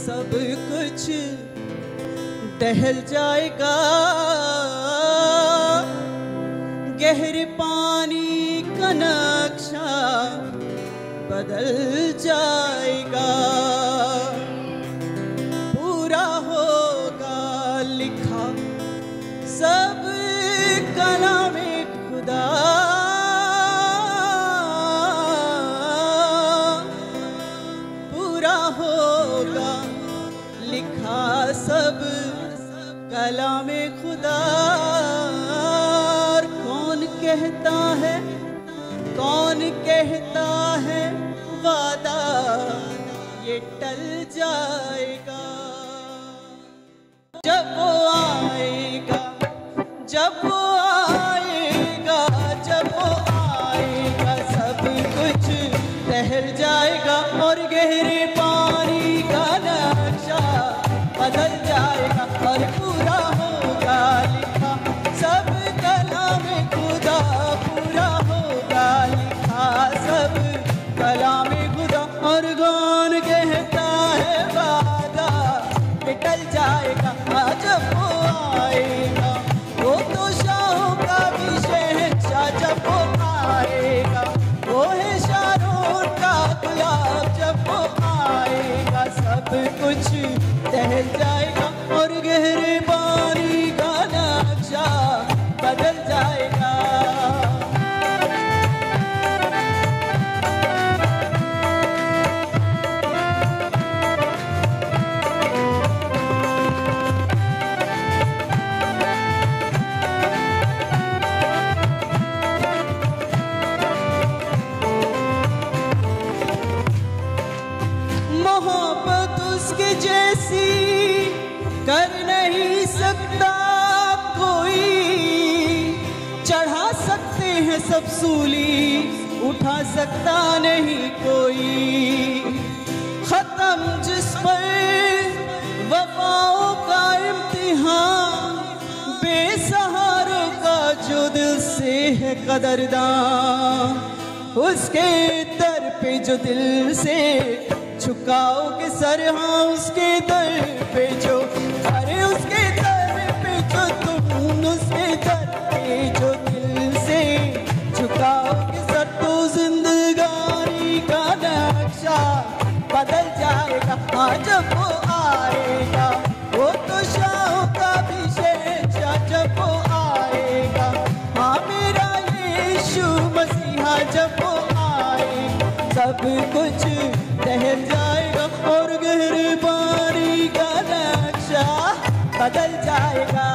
सब कुछ दहल जाएगा। गहरे पानी का नक्शा बदल जाएगा। कहता है? कौन कहता है? वादा। ये टल जाएगा। जब वो आएगा, जब वो आएगा, जब वो आएगा, सब कुछ ठहर जाएगा और गहरे पानी का नक्शा बदल जाएगा और जाएगा जैसी कर नहीं सकता कोई। चढ़ा सकते हैं सब सूली, उठा सकता नहीं कोई। खत्म जिस पर वफाओं का इम्तिहान, बेसहारों का जो दिल से है कदरदान। उसके दर पे जो दिल से झुकाओगे सर हाँ उसके दर पे जो अरे उसके दर पे जो तुम उसके दर पे जो दिल से झुकाओगे सर तो जिंदगानी का नक्शा बदल जाएगा हाँ जब वो आएगा, वो तो शाहों का भी शहंशाह जब वो आएगा। हाँ मेरा यीशु मसीहा जब वो आएगा। सब कुछ ठहर जाएगा और गहरे पानी का नक्शा बदल जाएगा।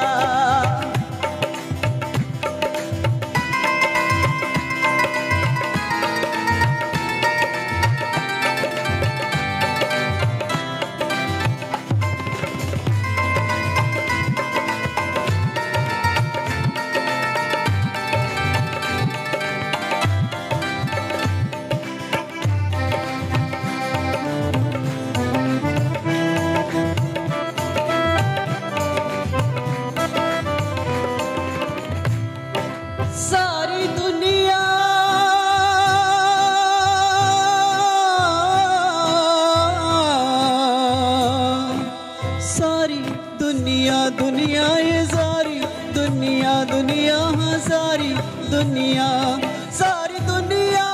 दुनिया, सारी दुनिया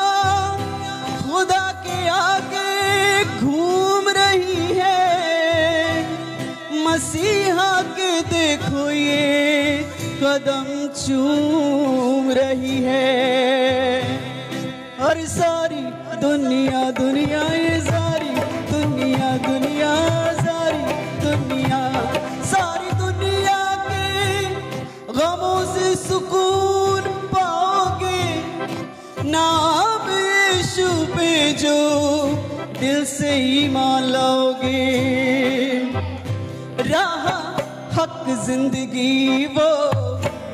खुदा के आगे घूम रही है। मसीहा के देखो ये कदम चूम रही है। और सारी दुनिया दुनिया दिल से ईमान लाओगे। राह, हक, ज़िंदगी, वो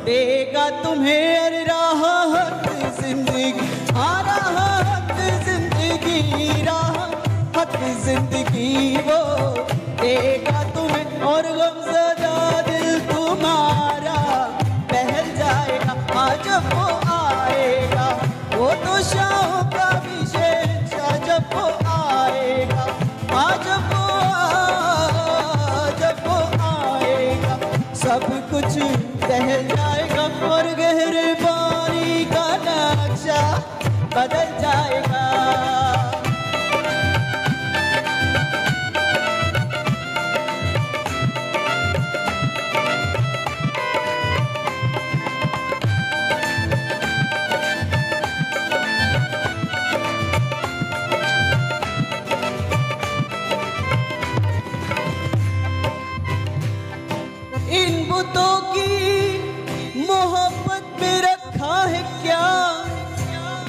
देगा तुम्हें अरे राह, हक, ज़िंदगी। हाँ राह, हक, ज़िंदगी, राह, हक, ज़िंदगी, वो देगा तुम्हें। और गम गमजदा दिल तुम्हारा बहल जाएगा आज वो आएगा, वो तो शाह टहल जाएगा और गहरे पानी का नक्शा बदल जाएगा। इन बुतों की में रखा है क्या?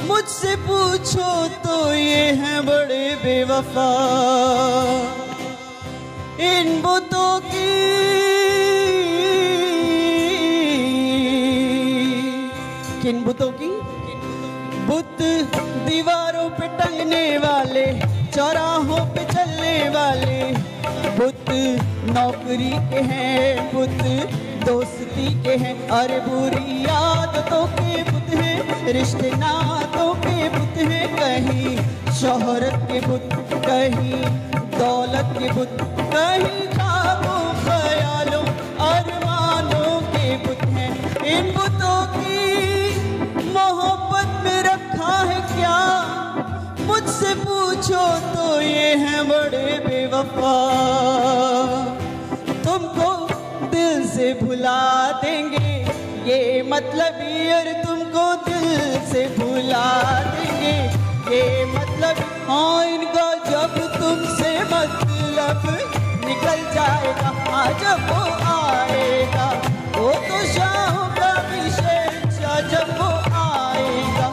मुझसे पूछो तो ये हैं बड़े बेवफा। इन बुतों की किन बुतों की? बुत दीवारों पे टंगने वाले, चौराहों पे चलने वाले। बुत नौकरी के हैं, बुत दोस्ती के हैं अरे बुरी आदतों के बुत हैं, रिश्ते नातों के बुत हैं, कहीं शोहरत के बुत, कहीं दौलत के बुत, कहीं ख्वाबों ख्यालों, अरमानों के बुत हैं। इन बुतों की मोहब्बत में रखा है क्या? मुझसे पूछो तो ये हैं बड़े बेवफा। से भुला देंगे, ये मतलब और तुमको दिल से भुला देंगे। ये मतलब हाँ इनका जब तुमसे मतलब निकल जाएगा हाँ जब वो आएगा। वो तो शाम का विषय जब वो आएगा।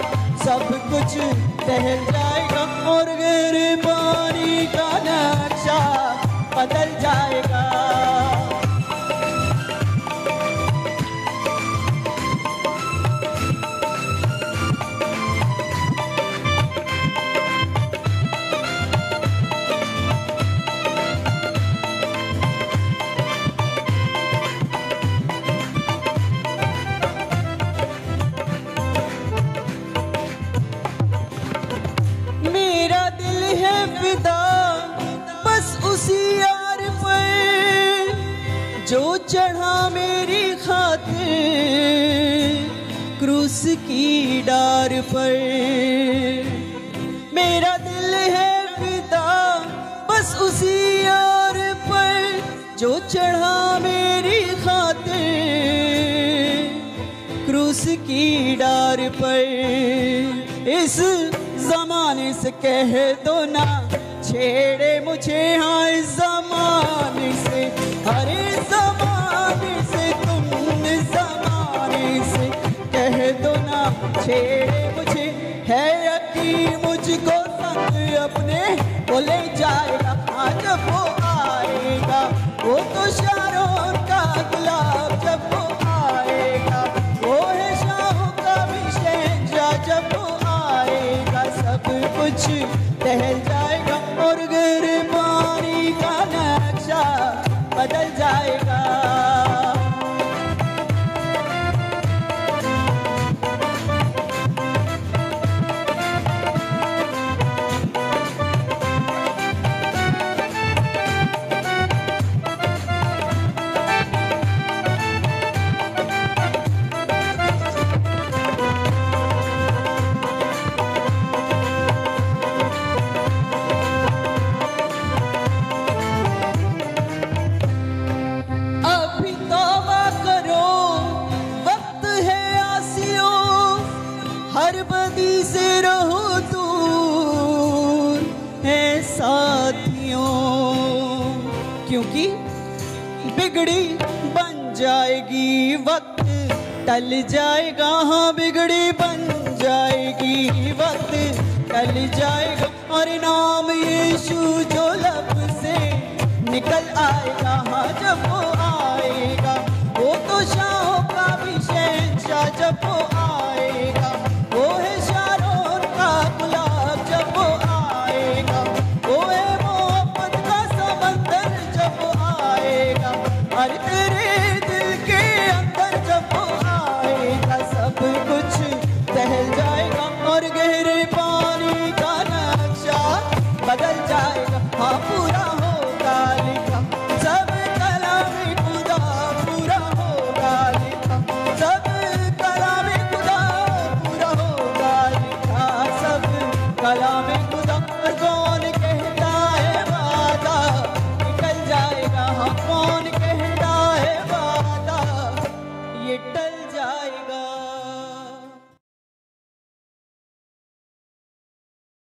सब कुछ टहल जाएगा और गहरे पानी का नक्शा बदल जाएगा। जो चढ़ा मेरी खातिर क्रूस की डार पर। मेरा दिल है फिदा, बस उसी यार पर। जो चढ़ा मेरी खातिर क्रूस की डार पर। इस जमाने से कह दो ना, छेड़े मुझे हाँ इस जमाने से। से तुम जमाने से कह दो ना, छेड़े मुझे, है यकीन मुझको संग अपने, वो ले जाएगा आज वो आएगा, वो तो शारों का गुलाब जब वो आएगा, वो है शाहों का विषय जब वो आएगा, सब कुछ टहल जाएगा। बदल जाएगा हर बदी से रहो दूर, है साथियों। क्योंकि बिगड़ी बन जाएगी वक्त, टल जाएगा हाँ बिगड़ी बन जाएगी वक्त, टल जाएगा। और नाम यीशु जो लब से निकल आएगा